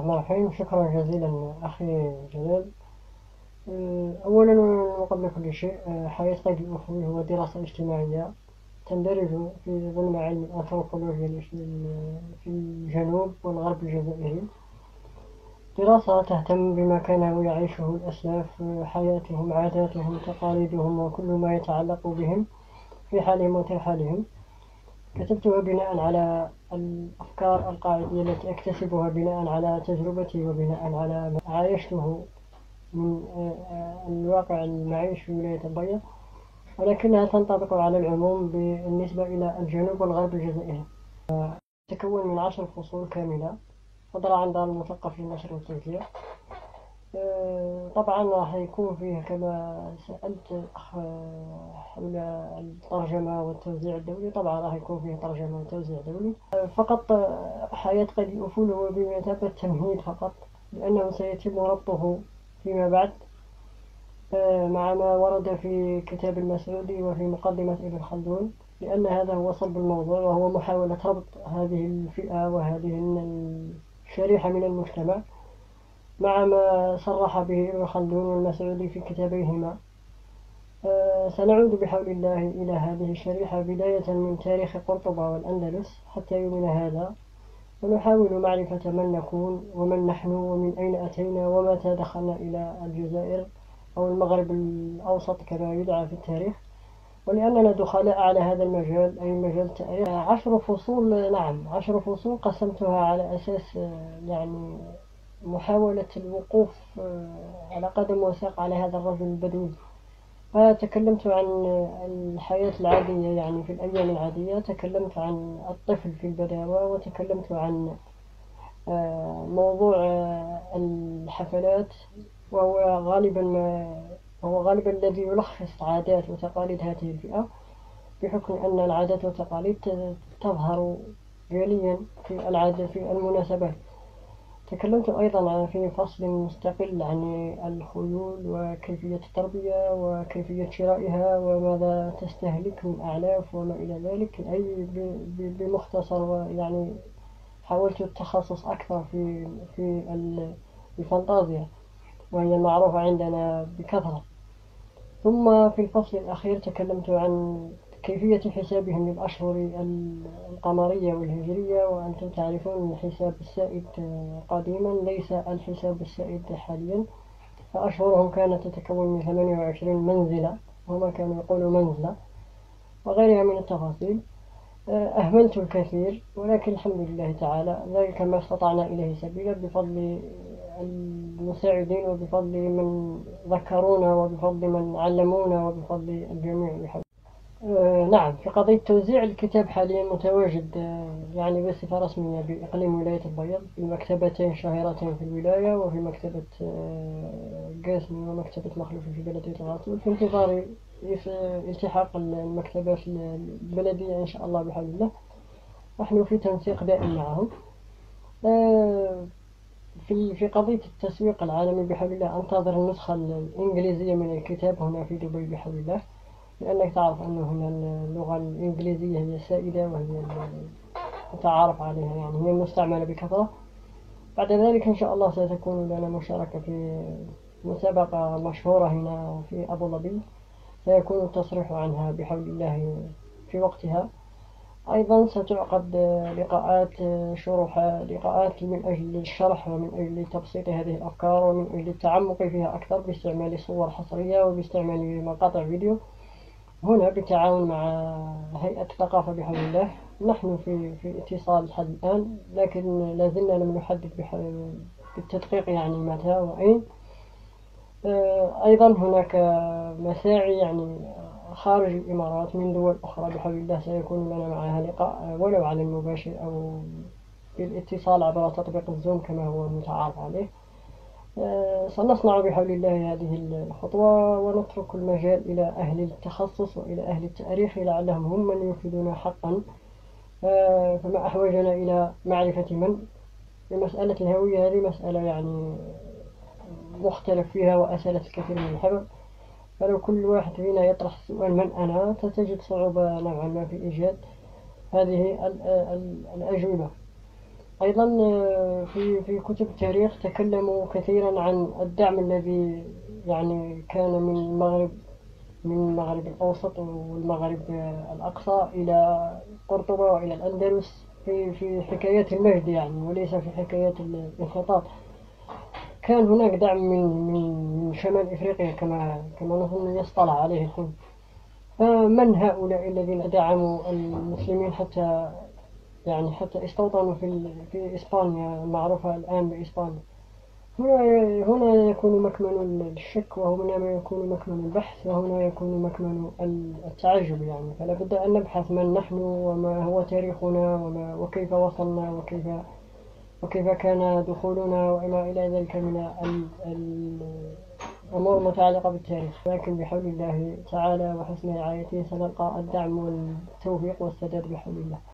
الرحمن الرحيم شكرا جزيلا أخي جلال. أه، أولا وقبل كل شيء. حياة قيد الأخوي هو دراسة اجتماعية تندرج في ضمن علم الأنثروبولوجيا في الجنوب والغرب الجزائري. دراسة تهتم بما كان يعيشه الأسلاف حياتهم عاداتهم تقاليدهم وكل ما يتعلق بهم في حالهم. وترحالهم كتبتها بناء على الأفكار القاعدية التي أكتسبها بناء على تجربتي وبناء على ما عايشته من آه، الواقع المعيش في ولاية البيض ولكنها تنطبق على العموم بالنسبة إلى الجنوب والغرب الجزائري تكون من عشر فصول كاملة. صدر عن دار المثقف للنشر والتوزيع آه، طبعا راح يكون فيه كما سألت الأخ حول الترجمة والتوزيع الدولي. طبعا راح يكون فيه ترجمة وتوزيع دولي. آه، فقط آه، حياة قيد الأفول هو بمثابة تمهيد فقط لأنه سيتم ربطه فيما بعد مع ما ورد في كتاب المسعودي وفي مقدمة ابن خلدون لأن هذا هو صلب الموضوع وهو محاولة ربط هذه الفئة وهذه الشريحة من المجتمع. مع ما صرح به ابن خلدون والمسعودي في كتابيهما. آه، سنعود بحول الله إلى هذه الشريحة بداية من تاريخ قرطبة والأندلس حتى يومنا هذا. ونحاول معرفة من نكون ومن نحن ومن أين أتينا ومتى دخلنا إلى الجزائر أو المغرب الأوسط كما يدعى في التاريخ. ولأننا دخلاء على هذا المجال أي مجال التاريخ عشر فصول نعم عشر فصول قسمتها على أساس يعني محاولة الوقوف على قدم وساق على هذا الرجل البدوي. فتكلمت عن الحياة العادية يعني في الأيام العادية تكلمت عن الطفل في البداوة وتكلمت عن آه، موضوع آه، الحفلات. وهو غالبا ما هو غالبا الذي يلخص عادات وتقاليد هذه الفئة بحكم أن العادات والتقاليد تظهر جليا في العادة في المناسبات. تكلمت أيضا في فصل مستقل عن الخيول وكيفية التربية وكيفية شرائها وماذا تستهلك من أعلاف وما إلى ذلك أي بمختصر يعني حاولت التخصص أكثر في في الفانتازيا وهي معروفة عندنا بكثرة. ثم في الفصل الأخير تكلمت عن كيفية حسابهم للأشهر القمرية والهجرية؟ وأنتم تعرفون الحساب السائد قديما ليس الحساب السائد حاليا. فأشهرهم كانت تتكون من 28 منزلة هما كانوا يقولوا منزلة وغيرها من التفاصيل. أهملت الكثير ولكن الحمد لله تعالى ذلك ما استطعنا إليه سبيلا بفضل المساعدين وبفضل من ذكرونا وبفضل من علمونا وبفضل الجميع. آه نعم في قضية توزيع الكتاب حاليا متواجد آه يعني بصفة رسمية بإقليم ولاية البيض في مكتبتين شهيرتين في الولاية وفي مكتبة آه قاسمي ومكتبة مخلوفي في بلدية الغاصب في انتظار التحاق المكتبات البلدية إن شاء الله بحول الله. نحن في تنسيق دائم معهم. آه، في في قضية التسويق العالمي بحول الله أنتظر النسخة الإنجليزية من الكتاب هنا في دبي بحول الله. لأنك تعرف أن هنا اللغة الإنجليزية هي السائدة وهي متعارف عليها. يعني هي مستعملة بكثرة. بعد ذلك إن شاء الله ستكون لنا مشاركة في مسابقة مشهورة هنا في أبو ظبي. سيكون التصريح عنها بحول الله في وقتها. أيضا ستعقد لقاءات شروح لقاءات من أجل الشرح ومن أجل تبسيط هذه الأفكار ومن أجل التعمق فيها أكثر باستعمال صور حصرية وباستعمال مقاطع فيديو. هنا بالتعاون مع هيئة الثقافة بحول الله. نحن في في اتصال لحد الآن لكن لازلنا لم نحدد بالتدقيق يعني متى وأين. آه، أيضا هناك مساعي يعني خارج الإمارات من دول أخرى بحول الله سيكون لنا معها لقاء ولو على المباشر أو بالاتصال عبر تطبيق الزوم كما هو المتعارف عليه. آه، سنصنع بحول الله هذه الخطوة ونترك المجال إلى أهل التخصص وإلى أهل التأريخ لعلهم هم من يفيدون حقا. آه، فما أحوجنا إلى معرفة من؟ مسألة الهوية هذه مسألة يعني مختلف فيها وأسئلة الكثير من الحبر فلو كل واحد فينا يطرح السؤال من أنا؟ ستجد صعوبة نوعا ما في إيجاد هذه الأجوبة. أيضا في في كتب التاريخ تكلموا كثيرا عن الدعم الذي يعني كان من المغرب من المغرب الأوسط والمغرب الأقصى إلى قرطبة وإلى الأندلس في في حكايات المجد يعني وليس في حكايات الانحطاط. كان هناك دعم من من شمال إفريقيا كما كما نظن يصطلح عليه الحين فمن هؤلاء الذين دعموا المسلمين حتى يعني حتى استوطنوا في في إسبانيا المعروفة الآن بإسبانيا. هنا هنا يكون مكمن الشك وهنا يكون مكمن البحث وهنا يكون مكمن التعجب يعني. فلا بد أن نبحث من نحن وما هو تاريخنا وما وكيف وصلنا وكيف وكيف كان دخولنا وما إلى ذلك من الأمور المتعلقة بالتاريخ. لكن بحول الله تعالى وحسن رعايته سنلقى الدعم والتوفيق والسداد بحول الله.